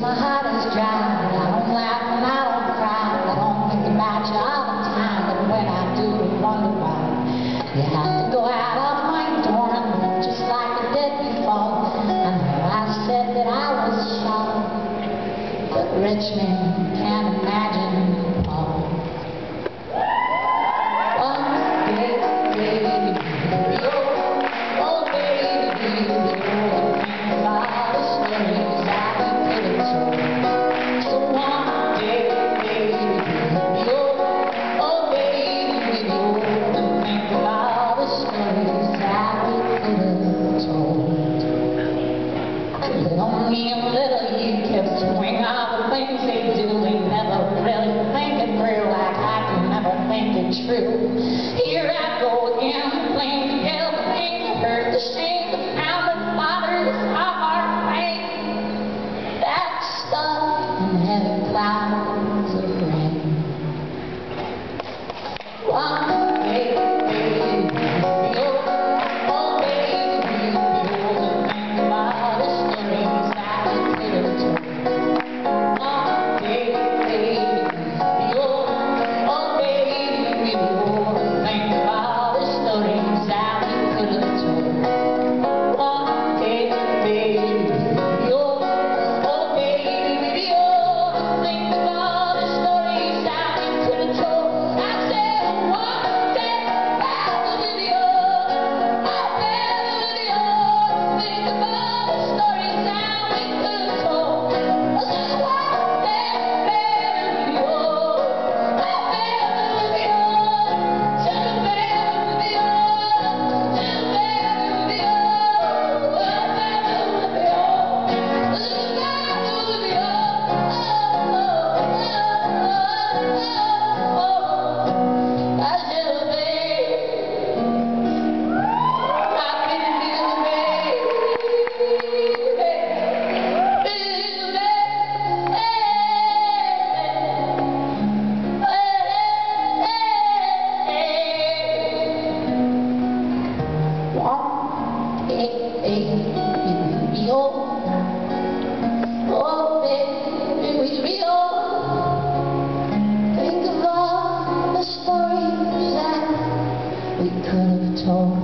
my heart is dry, but I don't laugh and I don't cry, but I don't think about you all the time, but when I do, I wonder why. Yeah. Only a little you can swing all the things they do. We never really think it through like I can never think it true. Here I go again, hurt, the the. That stuff in clouds. Oh.